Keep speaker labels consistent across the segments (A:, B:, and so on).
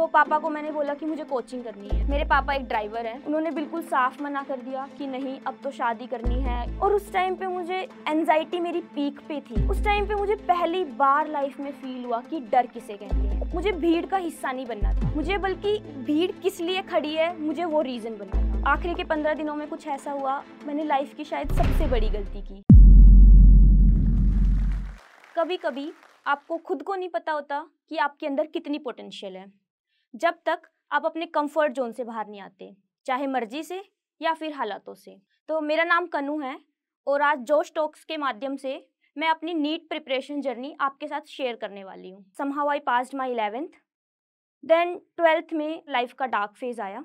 A: तो पापा को मैंने बोला कि मुझे कोचिंग करनी है। मेरे पापा एक ड्राइवर हैं। उन्होंने बिल्कुल साफ़ मना कर दिया कि नहीं, अब तो शादी करनी है। और उस टाइम पे मुझे एनजाइटी मेरी पीक पे थी। उस टाइम पे मुझे पहली बार लाइफ में फील हुआ कि डर किसे कहते हैं। मुझे भीड़ का हिस्सा नहीं बनना था। मुझे बल्कि भीड़ किस लिए खड़ी है, मुझे वो रीजन बनना था। आखिरी के पंद्रह दिनों में कुछ ऐसा हुआ, मैंने लाइफ की शायद सबसे बड़ी गलती की। कभी कभी आपको खुद को नहीं पता होता कि आपके अंदर कितनी पोटेंशियल है। जब तक आप अपने कंफर्ट जोन से बाहर नहीं आते, चाहे मर्ज़ी से या फिर हालातों से। तो मेरा नाम कनू है और आज जोश टॉक्स के माध्यम से मैं अपनी नीट प्रिपरेशन जर्नी आपके साथ शेयर करने वाली हूँ। Somehow I passed my eleventh then twelfth में लाइफ का डार्क फ़ेज़ आया।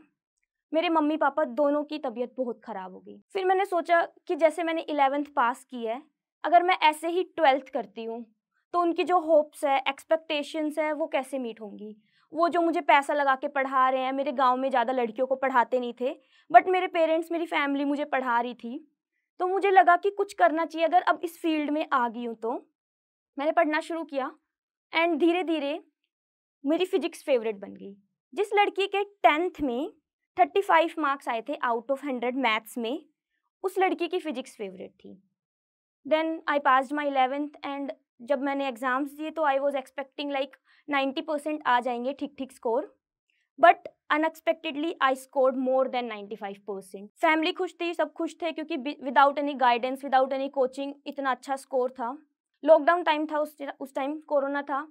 A: मेरे मम्मी पापा दोनों की तबीयत बहुत ख़राब हो गई। फिर मैंने सोचा कि जैसे मैंने इलेवेंथ पास की है, अगर मैं ऐसे ही ट्वेल्थ करती हूँ तो उनकी जो होप्स है एक्सपेक्टेशंस है, वो कैसे मीट होंगी? वो जो मुझे पैसा लगा के पढ़ा रहे हैं, मेरे गाँव में ज़्यादा लड़कियों को पढ़ाते नहीं थे, बट मेरे पेरेंट्स, मेरी फैमिली मुझे पढ़ा रही थी तो मुझे लगा कि कुछ करना चाहिए अगर अब इस फ़ील्ड में आ गई हूँ तो। मैंने पढ़ना शुरू किया एंड धीरे धीरे मेरी फिजिक्स फेवरेट बन गई। जिस लड़की के टेंथ में थर्टी फाइव मार्क्स आए थे आउट ऑफ़ हंड्रेड मैथ्स में, उस लड़की की फिजिक्स फेवरेट थी। Then I pass my eleventh and जब मैंने एग्ज़ाम्स दिए तो I was expecting like ninety percent आ जाएँगे ठीक ठीक score but unexpectedly I scored more than ninety five percent family खुश थी, सब खुश थे, क्योंकि without any guidance without any coaching इतना अच्छा स्कोर था। लॉकडाउन टाइम था, उस उस टाइम कोरोना था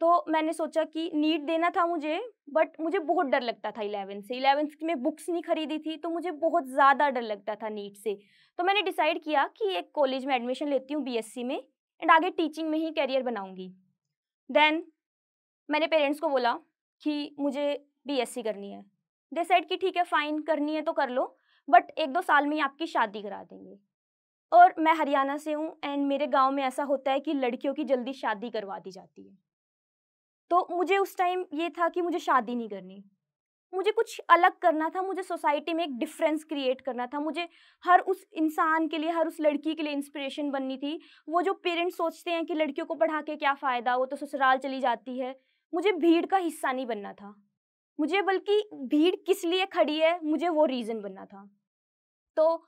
A: तो मैंने सोचा कि नीट देना था मुझे बट मुझे बहुत डर लगता था इलेवेंथ से। इलेवेंथ में बुक्स नहीं खरीदी थी तो मुझे बहुत ज़्यादा डर लगता था नीट से। तो मैंने डिसाइड किया कि एक कॉलेज में एडमिशन लेती हूँ बीएससी में एंड आगे टीचिंग में ही करियर बनाऊँगी। देन मैंने पेरेंट्स को बोला कि मुझे बीएससी करनी है। दे सेड कि ठीक है फ़ाइन करनी है तो कर लो बट एक दो साल में ही आपकी शादी करा देंगे। और मैं हरियाणा से हूँ एंड मेरे गाँव में ऐसा होता है कि लड़कियों की जल्दी शादी करवा दी जाती है। तो मुझे उस टाइम ये था कि मुझे शादी नहीं करनी। मुझे कुछ अलग करना था, मुझे सोसाइटी में एक डिफरेंस क्रिएट करना था। मुझे हर उस इंसान के लिए, हर उस लड़की के लिए इंस्पिरेशन बननी थी। वो जो पेरेंट्स सोचते हैं कि लड़कियों को पढ़ा के क्या फ़ायदा, वो तो ससुराल चली जाती है। मुझे भीड़ का हिस्सा नहीं बनना था। मुझे बल्कि भीड़ किस लिए खड़ी है, मुझे वो रीज़न बनना था। तो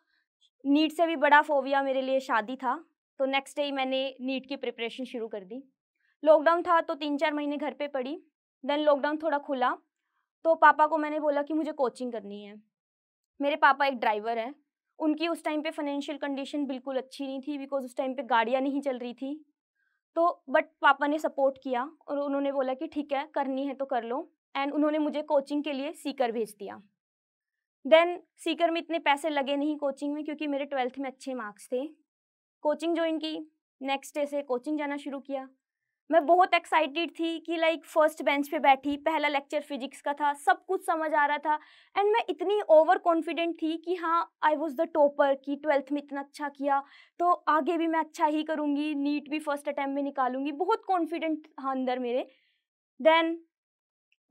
A: नीट से भी बड़ा फोबिया मेरे लिए शादी था तो नेक्स्ट डे मैंने नीट की प्रिपरेशन शुरू कर दी। लॉकडाउन था तो तीन चार महीने घर पे पड़ी, देन लॉकडाउन थोड़ा खुला तो पापा को मैंने बोला कि मुझे कोचिंग करनी है। मेरे पापा एक ड्राइवर हैं, उनकी उस टाइम पे फाइनेंशियल कंडीशन बिल्कुल अच्छी नहीं थी बिकॉज़ उस टाइम पे गाड़ियाँ नहीं चल रही थी। तो बट पापा ने सपोर्ट किया और उन्होंने बोला कि, ठीक है, करनी है तो कर लो. एंड उन्होंने मुझे कोचिंग के लिए सीकर भेज दिया। देन सीकर में इतने पैसे लगे नहीं कोचिंग में क्योंकि मेरे ट्वेल्थ में अच्छे मार्क्स थे। कोचिंग ज्वाइन की। नेक्स्ट डे से कोचिंग जाना शुरू किया। मैं बहुत एक्साइटेड थी कि लाइक फ़र्स्ट बेंच पे बैठी पहला लेक्चर फिजिक्स का था सब कुछ समझ आ रहा था एंड मैं इतनी ओवर कॉन्फिडेंट थी कि हाँ आई वॉज़ द टॉपर कि ट्वेल्थ में इतना अच्छा किया तो आगे भी मैं अच्छा ही करूँगी नीट भी फ़र्स्ट अटैम्प्ट में निकालूँगी बहुत कॉन्फिडेंट था अंदर मेरे। देन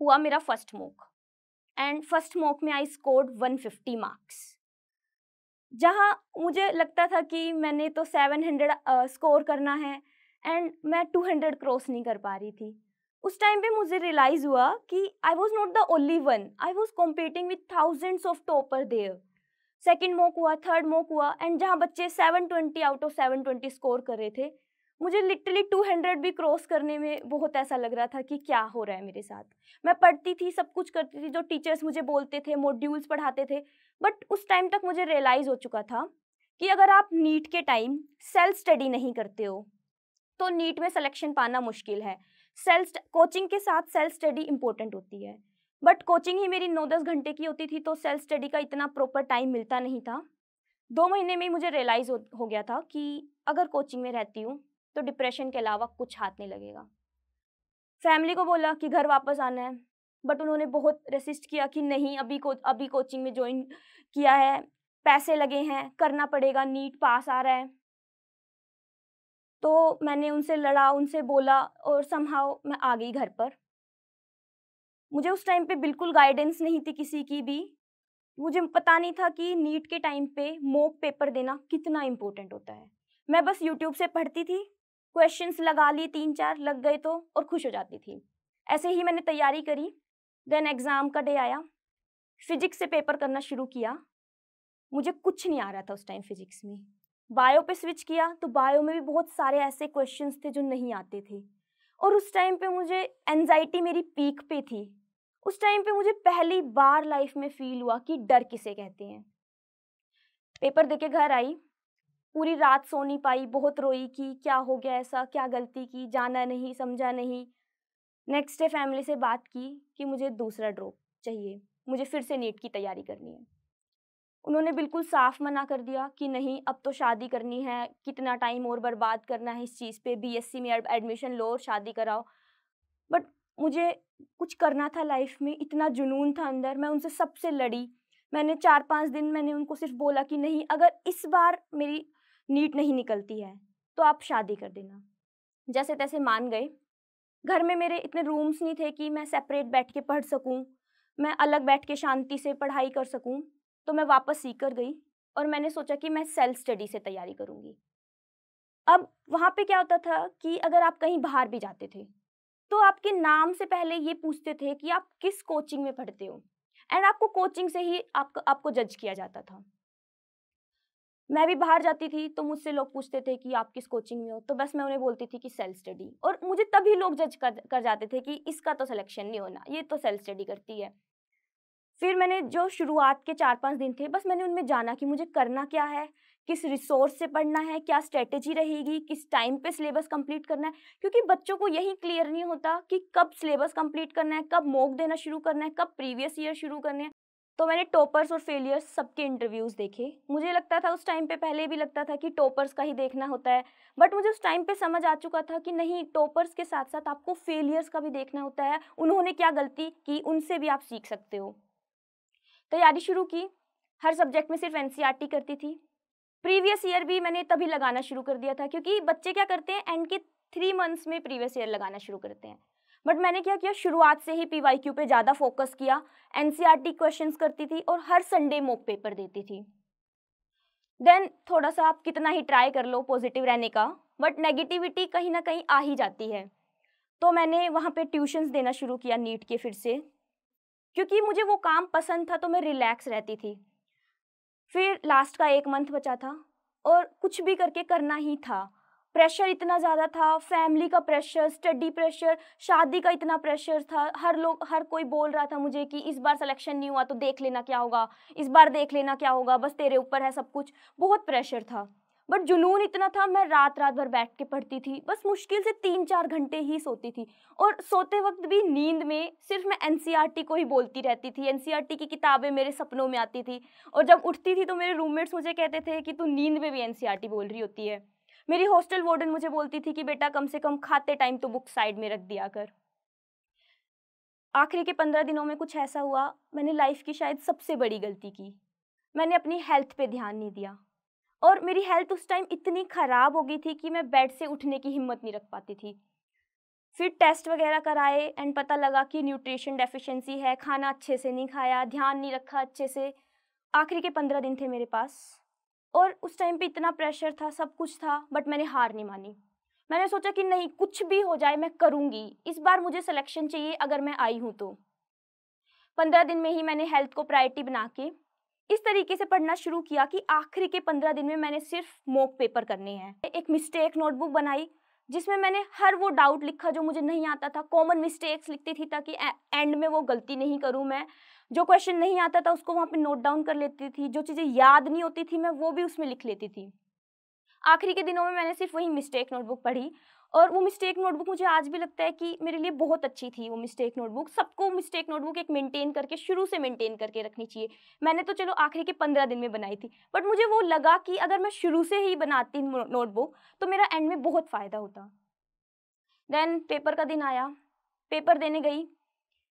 A: हुआ मेरा first mock and first mock में आई स्कोर्ड 150 मार्क्स जहाँ मुझे लगता था कि मैंने तो 700 स्कोर uh, करना है एंड मैं 200 क्रॉस नहीं कर पा रही थी। उस टाइम पे मुझे रियलाइज़ हुआ कि I was not the only one I was competing with thousands of topper there second mock हुआ थर्ड मॉक हुआ एंड जहाँ बच्चे 720 आउट ऑफ़ 720 स्कोर कर रहे थे, मुझे लिटरली 200 भी क्रॉस करने में बहुत ऐसा लग रहा था कि क्या हो रहा है मेरे साथ। मैं पढ़ती थी, सब कुछ करती थी, जो टीचर्स मुझे बोलते थे मॉड्यूल्स पढ़ाते थे बट उस टाइम तक मुझे रियलाइज़ हो चुका था कि अगर आप नीट के टाइम सेल्फ स्टडी नहीं करते हो तो नीट में सिलेक्शन पाना मुश्किल है। सेल्फ कोचिंग के साथ सेल्फ स्टडी इंपॉर्टेंट होती है। बट कोचिंग ही मेरी नौ दस घंटे की होती थी तो सेल्फ स्टडी का इतना प्रॉपर टाइम मिलता नहीं था। दो महीने में ही मुझे रियलाइज़ हो, हो गया था कि अगर कोचिंग में रहती हूँ तो डिप्रेशन के अलावा कुछ हाथ नहीं लगेगा। फैमिली को बोला कि घर वापस आना है बट उन्होंने बहुत रेसिस्ट किया कि नहीं अभी को अभी कोचिंग में ज्वाइन किया है पैसे लगे हैं करना पड़ेगा नीट पास आ रहा है। तो मैंने उनसे लड़ा, उनसे बोला और समहाउ मैं आ गई घर पर। मुझे उस टाइम पे बिल्कुल गाइडेंस नहीं थी किसी की भी। मुझे पता नहीं था कि नीट के टाइम पे मॉक पेपर देना कितना इम्पोर्टेंट होता है। मैं बस यूट्यूब से पढ़ती थी क्वेश्चंस लगा लिए तीन चार लग गए तो और खुश हो जाती थी। ऐसे ही मैंने तैयारी करी देन एग्ज़ाम का डे आया। फिजिक्स से पेपर करना शुरू किया। मुझे कुछ नहीं आ रहा था उस टाइम फिजिक्स में। बायो पे स्विच किया तो बायो में भी बहुत सारे ऐसे क्वेश्चंस थे जो नहीं आते थे। और उस टाइम पे मुझे एनजाइटी मेरी पीक पे थी। उस टाइम पे मुझे पहली बार लाइफ में फील हुआ कि डर किसे कहते हैं। पेपर देके घर आई, पूरी रात सो नहीं पाई, बहुत रोई कि क्या हो गया ऐसा, क्या गलती की, जाना नहीं, समझा नहीं। नेक्स्ट डे फैमिली से बात की कि मुझे दूसरा ड्रॉप चाहिए, मुझे फिर से नीट की तैयारी करनी है। उन्होंने बिल्कुल साफ़ मना कर दिया कि नहीं, अब तो शादी करनी है, कितना टाइम और बर्बाद करना है इस चीज़ पे बीएससी में एडमिशन लो और शादी कराओ। बट मुझे कुछ करना था लाइफ में, इतना जुनून था अंदर, मैं उनसे सबसे लड़ी। मैंने चार पाँच दिन मैंने उनको सिर्फ़ बोला कि नहीं, अगर इस बार मेरी नीट नहीं निकलती है तो आप शादी कर देना। जैसे तैसे मान गए। घर में मेरे इतने रूम्स नहीं थे कि मैं सेपरेट बैठ के पढ़ सकूँ, मैं अलग बैठ के शांति से पढ़ाई कर सकूँ। तो मैं वापस सीकर गई और मैंने सोचा कि मैं सेल्फ स्टडी से तैयारी करूँगी। अब वहाँ पे क्या होता था कि अगर आप कहीं बाहर भी जाते थे तो आपके नाम से पहले ये पूछते थे कि आप किस कोचिंग में पढ़ते हो? एंड आपको कोचिंग से ही आपको आपको जज किया जाता था। मैं भी बाहर जाती थी तो मुझसे लोग पूछते थे कि आप किस कोचिंग में हो? तो बस मैं उन्हें बोलती थी कि सेल्फ स्टडी। और मुझे तभी लोग जज कर कर जाते थे कि इसका तो सिलेक्शन नहीं होना, ये तो सेल्फ स्टडी करती है। फिर मैंने जो शुरुआत के चार पाँच दिन थे, बस मैंने उनमें जाना कि मुझे करना क्या है, किस रिसोर्स से पढ़ना है, क्या स्ट्रेटेजी रहेगी, किस टाइम पे सिलेबस कंप्लीट करना है, क्योंकि बच्चों को यही क्लियर नहीं होता कि कब सिलेबस कंप्लीट करना है, कब मॉक देना शुरू करना है, कब प्रीवियस ईयर शुरू करना है। तो मैंने टॉपर्स और फेलियर्स सबके इंटरव्यूज़ देखे। मुझे लगता था उस टाइम पे, पहले भी लगता था कि टॉपर्स का ही देखना होता है, बट मुझे उस टाइम पे समझ आ चुका था कि नहीं, टॉपर्स के साथ साथ आपको फेलियर्स का भी देखना होता है, उन्होंने क्या गलती की, उनसे भी आप सीख सकते हो। तैयारी शुरू की। हर सब्जेक्ट में सिर्फ़ एन e करती थी। प्रीवियस ईयर भी मैंने तभी लगाना शुरू कर दिया था, क्योंकि बच्चे क्या करते हैं एंड के थ्री मंथ्स में प्रीवियस ईयर लगाना शुरू करते हैं। बट मैंने क्या किया, शुरुआत से ही पी वाई क्यू पे ज़्यादा फोकस किया N C R T question करती थी और हर संडे मॉक पेपर देती थी। देन थोड़ा सा आप कितना ही ट्राई कर लो पॉजिटिव रहने का बट नेगेटिविटी कहीं ना कहीं आ ही जाती है। तो मैंने वहाँ पे ट्यूशन्स देना शुरू किया नीट के फिर से। क्योंकि मुझे वो काम पसंद था तो मैं रिलैक्स रहती थी। फिर लास्ट का एक मंथ बचा था और कुछ भी करके करना ही था। प्रेशर इतना ज़्यादा था फैमिली का प्रेशर स्टडी प्रेशर शादी का इतना प्रेशर था। हर लोग, हर कोई बोल रहा था मुझे कि इस बार सिलेक्शन नहीं हुआ तो देख लेना क्या होगा, इस बार देख लेना क्या होगा, बस तेरे ऊपर है सब कुछ। बहुत प्रेशर था। बट जुनून इतना था, मैं रात रात भर बैठ के पढ़ती थी। बस मुश्किल से तीन चार घंटे ही सोती थी। और सोते वक्त भी नींद में सिर्फ़ मैं एन e को ही बोलती रहती थी। एन e की किताबें मेरे सपनों में आती थी। और जब उठती थी तो मेरे रूममेट्स मुझे कहते थे कि, तू नींद में भी एन e बोल रही होती है। मेरी हॉस्टल वार्डन मुझे बोलती थी कि, बेटा, कम से कम खाते टाइम तो बुक साइड में रख दिया कर। आखिरी के पंद्रह दिनों में कुछ ऐसा हुआ, मैंने लाइफ की शायद सबसे बड़ी गलती की। मैंने अपनी हेल्थ पे ध्यान नहीं दिया। और मेरी हेल्थ उस टाइम इतनी ख़राब हो गई थी कि मैं बेड से उठने की हिम्मत नहीं रख पाती थी। फिर टेस्ट वगैरह कराए एंड पता लगा कि न्यूट्रिशन डेफिशिएंसी है, खाना अच्छे से नहीं खाया, ध्यान नहीं रखा अच्छे से। आखिरी के पंद्रह दिन थे मेरे पास और उस टाइम पे इतना प्रेशर था, सब कुछ था बट मैंने हार नहीं मानी। मैंने सोचा कि नहीं, कुछ भी हो जाए मैं करूँगी, इस बार मुझे सिलेक्शन चाहिए अगर मैं आई हूँ तो। पंद्रह दिन में ही मैंने हेल्थ को प्रायोरिटी बना के इस तरीके से पढ़ना शुरू किया कि आखिरी के पंद्रह दिन में मैंने सिर्फ़ मॉक पेपर करने हैं। एक मिस्टेक नोटबुक बनाई, जिसमें मैंने हर वो डाउट लिखा जो मुझे नहीं आता था। कॉमन मिस्टेक्स लिखती थी ताकि एंड में वो गलती नहीं करूँ मैं। जो क्वेश्चन नहीं आता था उसको वहाँ पे नोट डाउन कर लेती थी। जो चीज़ें याद नहीं होती थी मैं, वो भी उसमें लिख लेती थी। आखिरी के दिनों में मैंने सिर्फ़ वही मिस्टेक नोटबुक पढ़ी और वो मिस्टेक नोटबुक मुझे आज भी लगता है कि मेरे लिए बहुत अच्छी थी वो मिस्टेक नोटबुक सबको मिस्टेक नोटबुक एक मेंटेन करके, शुरू से मेंटेन करके रखनी चाहिए। मैंने तो चलो आखिरी के पंद्रह दिन में बनाई थी बट मुझे वो लगा कि अगर मैं शुरू से ही बनाती नोटबुक तो मेरा एंड में बहुत फ़ायदा होता। देन पेपर का दिन आया पेपर देने गई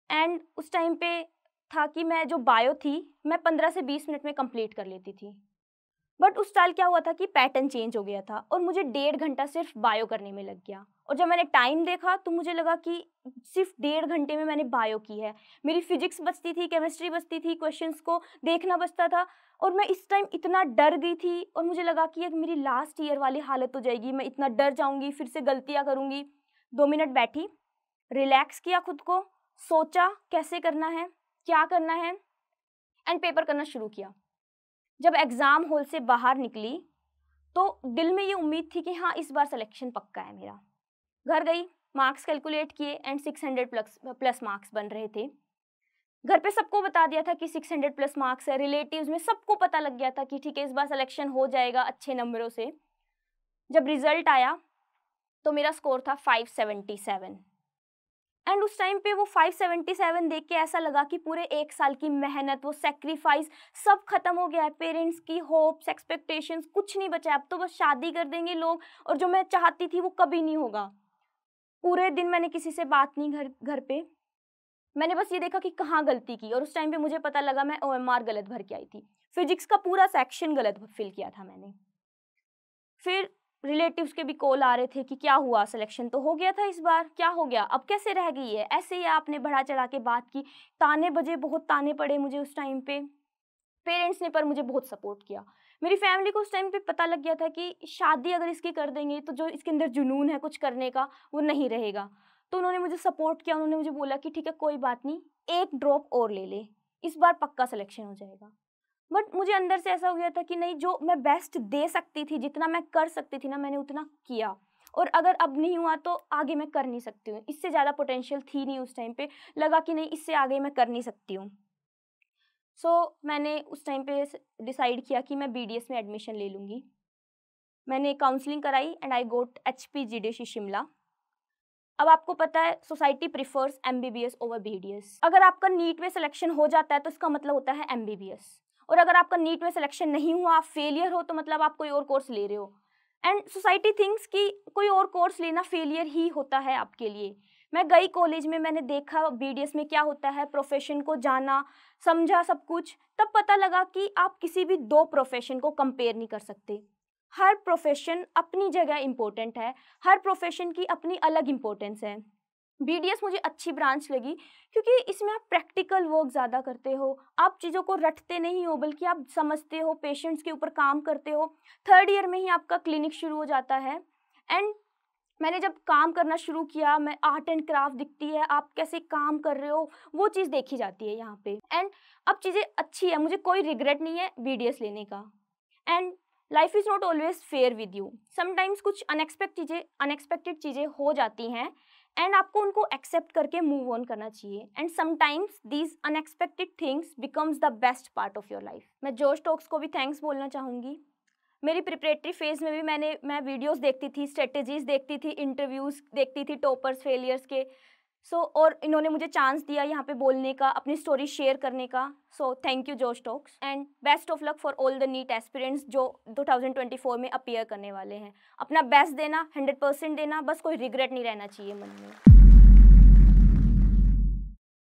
A: एंड उस टाइम पे था कि मैं जो बायो थी, मैं पंद्रह से बीस मिनट में कंप्लीट कर लेती थी। बट उस साल क्या हुआ था कि पैटर्न चेंज हो गया था और मुझे डेढ़ घंटा सिर्फ़ बायो करने में लग गया। और जब मैंने टाइम देखा तो मुझे लगा कि सिर्फ़ डेढ़ घंटे में मैंने बायो की है। मेरी फिजिक्स बचती थी केमिस्ट्री बचती थी क्वेश्चंस को देखना बचता था और मैं इस टाइम इतना डर गई थी और मुझे लगा कि अब मेरी लास्ट ईयर वाली हालत हो जाएगी, मैं इतना डर जाऊँगी, फिर से गलतियाँ करूँगी। दो मिनट बैठी रिलैक्स किया खुद को, सोचा कैसे करना है, क्या करना है एंड पेपर करना शुरू किया। जब एग्ज़ाम हॉल से बाहर निकली तो दिल में ये उम्मीद थी कि हाँ इस बार सिलेक्शन पक्का है मेरा। घर गई मार्क्स कैलकुलेट किए एंड 600 प्लस प्लस मार्क्स बन रहे थे। घर पे सबको बता दिया था कि 600 प्लस मार्क्स है। रिलेटिव्स में सबको पता लग गया था कि ठीक है, इस बार सिलेक्शन हो जाएगा अच्छे नंबरों से। जब रिज़ल्ट आया तो मेरा स्कोर था 577 एंड उस टाइम पे वो 577 देख के ऐसा लगा कि पूरे एक साल की मेहनत, वो सेक्रीफाइस सब खत्म हो गया है। पेरेंट्स की होप्स एक्सपेक्टेशंस कुछ नहीं बचा अब तो बस शादी कर देंगे लोग और जो मैं चाहती थी वो कभी नहीं होगा। पूरे दिन मैंने किसी से बात नहीं घर घर पे। मैंने बस ये देखा कि कहाँ गलती की और उस टाइम पे मुझे पता लगा मैं ओएमआर गलत भर के आई थी। फिजिक्स का पूरा सेक्शन गलत फिल किया था मैंने। फिर रिलेटिव्स के भी कॉल आ रहे थे कि क्या हुआ सिलेक्शन तो हो गया था इस बार। क्या हो गया? अब कैसे रह गई है? ऐसे ही आपने बढ़ा चढ़ा के बात की। ताने बजे, बहुत ताने पड़े मुझे उस टाइम पे। पेरेंट्स ने पर मुझे बहुत सपोर्ट किया। मेरी फैमिली को उस टाइम पे पता लग गया था कि शादी अगर इसकी कर देंगे तो जो इसके अंदर जुनून है कुछ करने का, वो नहीं रहेगा। तो उन्होंने मुझे सपोर्ट किया। उन्होंने मुझे बोला कि, ठीक है, कोई बात नहीं। एक ड्रॉप और ले ले। इस बार पक्का सिलेक्शन हो जाएगा। बट मुझे अंदर से ऐसा हो गया था कि नहीं जो मैं बेस्ट दे सकती थी जितना मैं कर सकती थी ना मैंने उतना किया। और अगर अब नहीं हुआ तो आगे मैं कर नहीं सकती हूँ। इससे ज़्यादा पोटेंशियल थी नहीं उस टाइम पे। लगा कि नहीं इससे आगे मैं कर नहीं सकती हूँ। सो so, मैंने उस टाइम पे डिसाइड किया कि मैं बीडीएस में एडमिशन ले लूँगी। मैंने काउंसलिंग कराई and I got H P G D C Shimla अब आपको पता है society prefers M B B S over B D S अगर आपका नीट में सिलेक्शन हो जाता है तो इसका मतलब होता है एम बी बी एस और अगर आपका नीट में सिलेक्शन नहीं हुआ, आप फेलियर हो तो मतलब आप कोई और कोर्स ले रहे हो। एंड सोसाइटी थिंक्स कि कोई और कोर्स लेना फेलियर ही होता है आपके लिए। मैं गई कॉलेज में, मैंने देखा बीडीएस में क्या होता है प्रोफेशन को जाना, समझा सब कुछ, तब पता लगा कि आप किसी भी दो प्रोफेशन को कंपेयर नहीं कर सकते। हर प्रोफेशन अपनी जगह इम्पोर्टेंट है, हर प्रोफेशन की अपनी अलग इम्पोर्टेंस है। बीडीएस मुझे अच्छी ब्रांच लगी, क्योंकि इसमें आप प्रैक्टिकल वर्क ज़्यादा करते हो, आप चीज़ों को रटते नहीं हो, बल्कि आप समझते हो, पेशेंट्स के ऊपर काम करते हो। थर्ड ईयर में ही आपका क्लिनिक शुरू हो जाता है, एंड मैंने जब काम करना शुरू किया, मैं आर्ट एंड क्राफ्ट दिखती है, आप कैसे काम कर रहे हो, वो चीज़ देखी जाती है यहाँ पे, एंड अब चीज़ें अच्छी है, मुझे कोई रिग्रेट नहीं है बीडीएस लेने का, and life is not always fair with you. Sometimes कुछ अनएक्सपेक्ट चीज़ें, अनएक्सपेक्टेड चीज़ें हो जाती हैं एंड आपको उनको एक्सेप्ट करके मूव ऑन करना चाहिए। And sometimes these unexpected things becomes the best part of your life मैं जोश टॉक्स को भी थैंक्स बोलना चाहूँगी। मेरी प्रिपरेटरी फ़ेज़ में भी मैंने, मैं वीडियोस देखती थी स्ट्रेटजीज देखती थी इंटरव्यूज़ देखती थी टॉपर्स फेलियर्स के। सो so, और इन्होंने मुझे चांस दिया यहाँ पे बोलने का अपनी स्टोरी शेयर करने का। So thank you Josh Talks. And best of luck for all the NEET aspirants जो 2024 में अपीयर करने वाले हैं। अपना बेस्ट देना 100 परसेंट देना बस कोई रिग्रेट नहीं रहना चाहिए मन में।